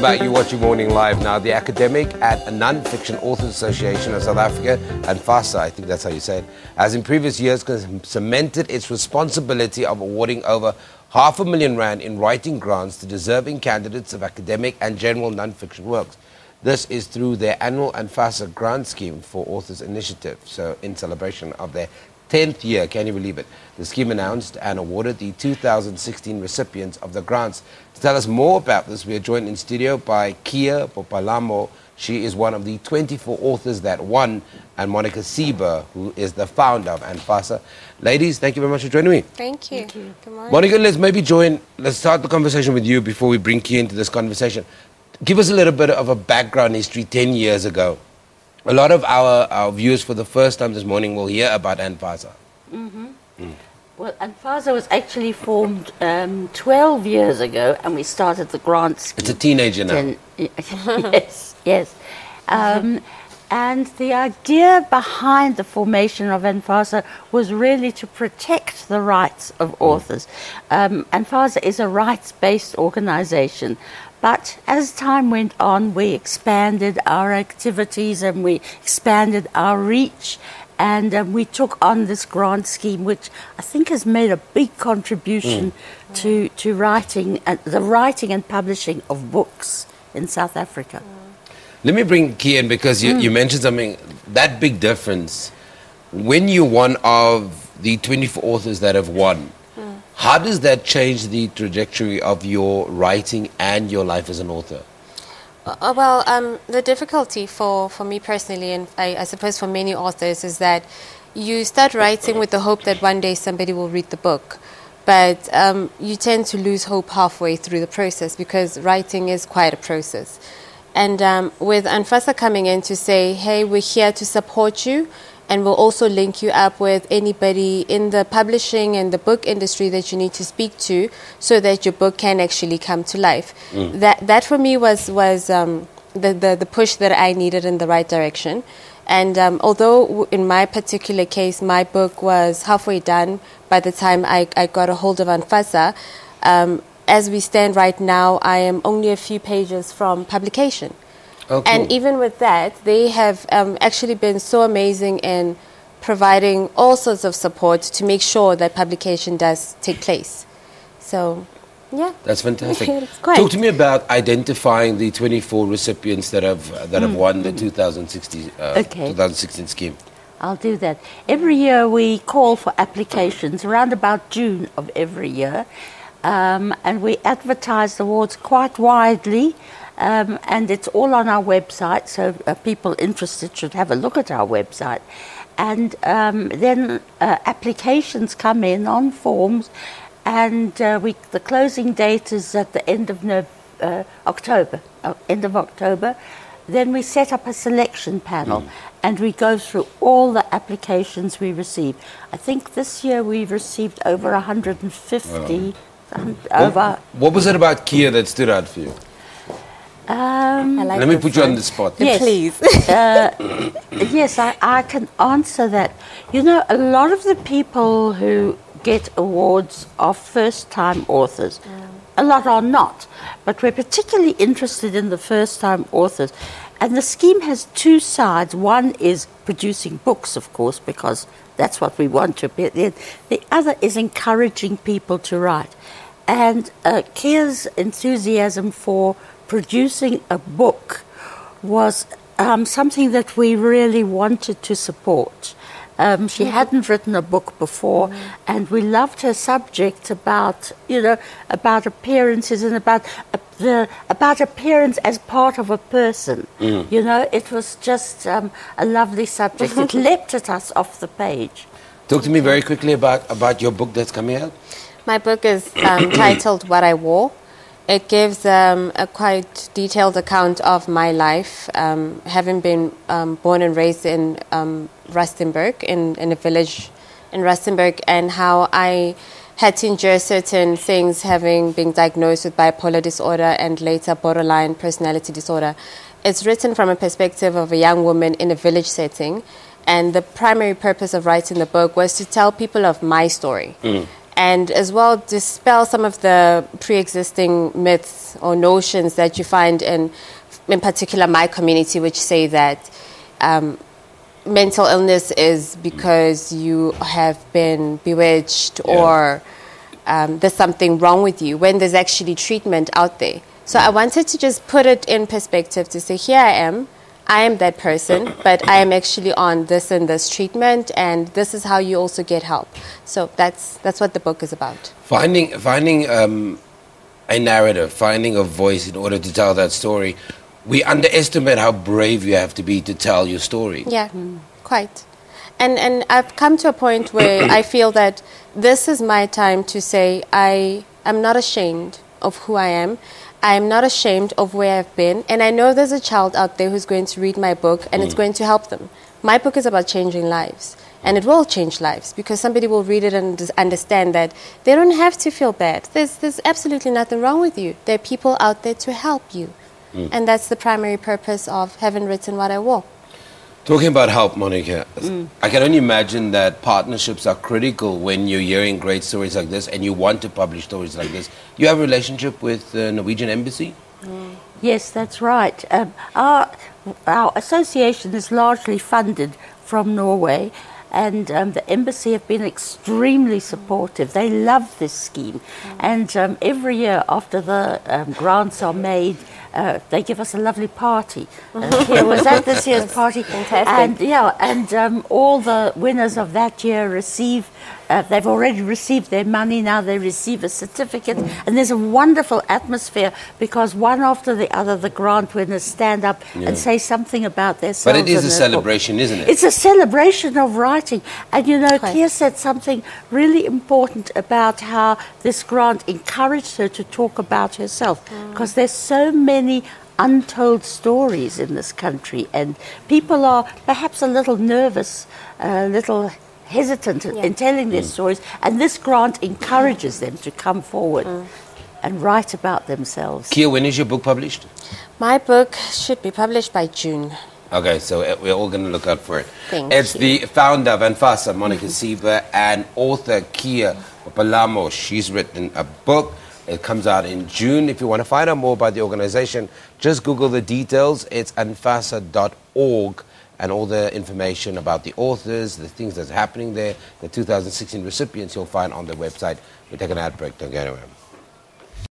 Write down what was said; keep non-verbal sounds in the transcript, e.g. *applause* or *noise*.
Welcome back. You're watching Morning Live now. The academic at a Non-Fiction Authors Association of South Africa, ANFASA, I think that's how you say it, has in previous years cemented its responsibility of awarding over half a million rand in writing grants to deserving candidates of academic and general non-fiction works. This is through their annual ANFASA grant scheme for authors initiative, so in celebration of their 10th year, can you believe it? The scheme announced and awarded the 2016 recipients of the grants. To tell us more about this, we are joined in studio by Kia Bopalamo. She is one of the 24 authors that won, and Monica Seeber, who is the founder of ANFASA. Ladies, thank you very much for joining me. Thank you. Thank you. Good morning. Monica, let's maybe join, let's start the conversation with you before we bring Kia into this conversation. Give us a little bit of a background history 10 years ago a lot of our, our viewers for the first time this morning will hear about ANFASA. Mm-hmm. Mm. Well, ANFASA was actually formed um, 12 years ago, and we started the grants. It's a teenager now. *laughs* yes, yes. Um, and the idea behind the formation of ANFASA was really to protect the rights of authors. Um, ANFASA is a rights based organization. But as time went on, we expanded our activities and we expanded our reach. And um, we took on this grant scheme, which I think has made a big contribution mm. to, to writing, uh, the writing and publishing of books in South Africa. Mm. Let me bring Kian because you, mm. you mentioned something, that big difference. When you're one of the 24 authors that have won, how does that change the trajectory of your writing and your life as an author? Uh, uh, well, um, the difficulty for, for me personally, and I, I, suppose for many authors, is that you start writing with the hope that one day somebody will read the book. But um, you tend to lose hope halfway through the process because writing is quite a process. And um, with ANFASA coming in to say, hey, we're here to support you, and we'll also link you up with anybody in the publishing and the book industry that you need to speak to so that your book can actually come to life. Mm. That, that for me was, was um, the, the, the, push that I needed in the right direction. And um, although in my particular case, my book was halfway done by the time I, I got a hold of ANFASA, um, as we stand right now, I am only a few pages from publication. Oh, cool. And even with that, they have um, actually been so amazing in providing all sorts of support to make sure that publication does take place. So, yeah. That's fantastic. *laughs* Talk to me about identifying the 24 recipients that have, uh, that have mm. won the 2016, uh, okay. 2016 scheme. I'll do that. Every year we call for applications around about June of every year. Um, and we advertise the awards quite widely. Um, and it's all on our website, so uh, people interested should have a look at our website. And um, then uh, applications come in on forms, and uh, we, the closing date is at the end of no, uh, October, uh, end of October. Then we set up a selection panel, mm. and we go through all the applications we receive. I think this year we've received over 150. Over what was it about Kia that stood out for you? Um, like Let me put you on the spot. Yes, please. *laughs* uh, yes, I, I can answer that. You know, a lot of the people who get awards are first time authors. Mm. A lot are not, but we're particularly interested in the first time authors. And the scheme has two sides. One is producing books, of course, because that's what we want to be. The other is encouraging people to write. And uh, Kia's enthusiasm for producing a book was um, something that we really wanted to support. Um, she mm-hmm. hadn't written a book before, mm-hmm. and we loved her subject about, you know, about appearances and about uh, the about appearance as part of a person. Mm. You know, it was just um, a lovely subject. it *laughs* leapt at us off the page. Talk to me very quickly about about your book that's coming out. My book is um, *clears throat* titled "What I Wore." It gives um, a quite detailed account of my life, um, having been um, born and raised in um, Rustenburg, in, in a village in Rustenburg, and how I had to endure certain things, having been diagnosed with bipolar disorder and later borderline personality disorder. It's written from a perspective of a young woman in a village setting, and the primary purpose of writing the book was to tell people of my story. Mm and as well dispel some of the pre-existing myths or notions that you find in, in particular, my community, which say that um, mental illness is because you have been bewitched Yeah. or um, there's something wrong with you when there's actually treatment out there. So I wanted to just put it in perspective to say, here I am, I am that person, but I am actually on this and this treatment, and this is how you also get help. So that's that's what the book is about. Finding, finding um, a narrative, finding a voice in order to tell that story. We underestimate how brave you have to be to tell your story. Yeah, quite. And and I've come to a point where *coughs* I feel that this is my time to say I am not ashamed of who I am. I am not ashamed of where I've been, and I know there's a child out there who's going to read my book and it's mm. going to help them. My book is about changing lives, and it will change lives because somebody will read it and understand that they don't have to feel bad. There's there's absolutely nothing wrong with you. There are people out there to help you, mm. and that's the primary purpose of having written what I wore. Talking about help, Monica, I can only imagine that partnerships are critical when you're hearing great stories like this and you want to publish stories like this. You have a relationship with the Norwegian Embassy? Yes, that's right. Um, our, our association is largely funded from Norway, and um, the embassy have been extremely supportive. They love this scheme, and um, every year after the um, grants are made, uh, they give us a lovely party. *laughs* Uh, here was at this year's party, Fantastic. and yeah, and um, all the winners of that year receive. Uh, they've already received their money. Now they receive a certificate, and there's a wonderful atmosphere because one after the other, the grant winners stand up Yeah. and say something about their. But it is a celebration, isn't it? It's a celebration of writing. And you know, Quite. Kia said something really important about how this grant encouraged her to talk about herself. Because there's so many untold stories in this country, and people are perhaps a little nervous, a little hesitant Yeah. in telling their mm. stories. And this grant encourages them to come forward mm. and write about themselves. Kia, when is your book published? My book should be published by June. Okay, so uh, we're all going to look out for it. Thank it's you. the founder of Anfasa, Monica mm-hmm. Seeber, and author Kia Palamo. She's written a book. It comes out in June. If you want to find out more about the organization, just Google the details. It's anfasa.org and all the information about the authors, the things that's happening there, the 2016 recipients you'll find on the website. We take an ad break. Don't go anywhere.